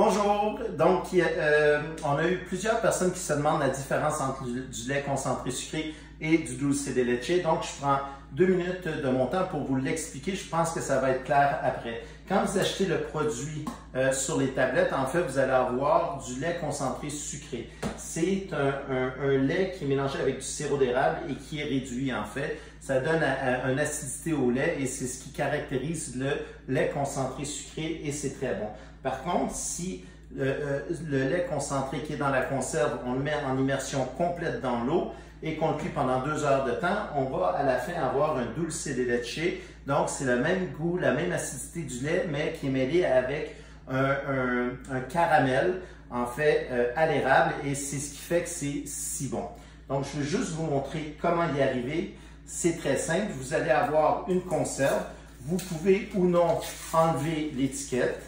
Bonjour. Donc, euh, on a eu plusieurs personnes qui se demandent la différence entre du, lait concentré sucré et du dulce de leche. Donc, je prends deux minutes de mon temps pour vous l'expliquer. Je pense que ça va être clair après. Quand vous achetez le produit euh, sur les tablettes, en fait, vous allez avoir du lait concentré sucré. C'est un, lait qui est mélangé avec du sirop d'érable et qui est réduit, en fait. Ça donne une acidité au lait et c'est ce qui caractérise le lait concentré sucré et c'est très bon. Par contre, si euh, le, lait concentré qui est dans la conserve, on le met en immersion complète dans l'eau et qu'on le cuit pendant deux heures de temps, on va à la fin avoir un dulce de leche. Donc, c'est le même goût, la même acidité du lait, mais qui est mêlé avec un, caramel, en fait, euh, à l'érable, et c'est ce qui fait que c'est si bon. Donc, je vais juste vous montrer comment y arriver. C'est très simple. Vous allez avoir une conserve. Vous pouvez ou non enlever l'étiquette.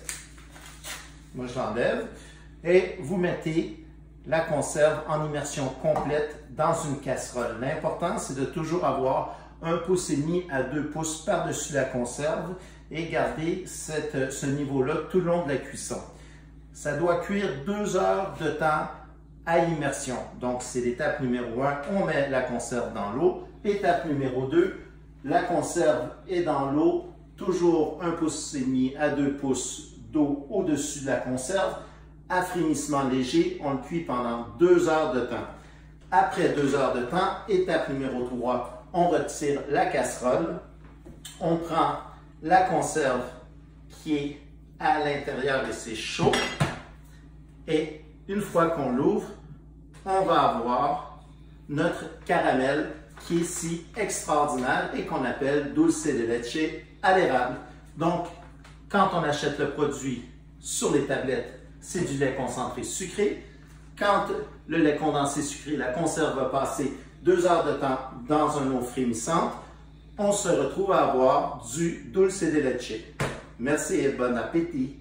Moi, je l'enlève. Et vous mettez la conserve en immersion complète dans une casserole. L'important, c'est de toujours avoir un pouce et demi à deux pouces par-dessus la conserve et garder ce niveau-là tout le long de la cuisson. Ça doit cuire deux heures de temps à immersion. Donc, c'est l'étape numéro un. On met la conserve dans l'eau. Étape numéro deux, la conserve est dans l'eau, toujours un pouce et demi à deux pouces d'eau au-dessus de la conserve, à frémissement léger, on le cuit pendant deux heures de temps. Après deux heures de temps, étape numéro 3, on retire la casserole, on prend la conserve qui est à l'intérieur et c'est chaud, et une fois qu'on l'ouvre, on va avoir notre caramel qui est si extraordinaire et qu'on appelle dulce de leche à l'érable. Donc, quand on achète le produit sur les tablettes, c'est du lait concentré sucré. Quand le lait condensé sucré, la conserve va passer deux heures de temps dans un eau frémissante, on se retrouve à avoir du dulce de leche. Merci et bon appétit!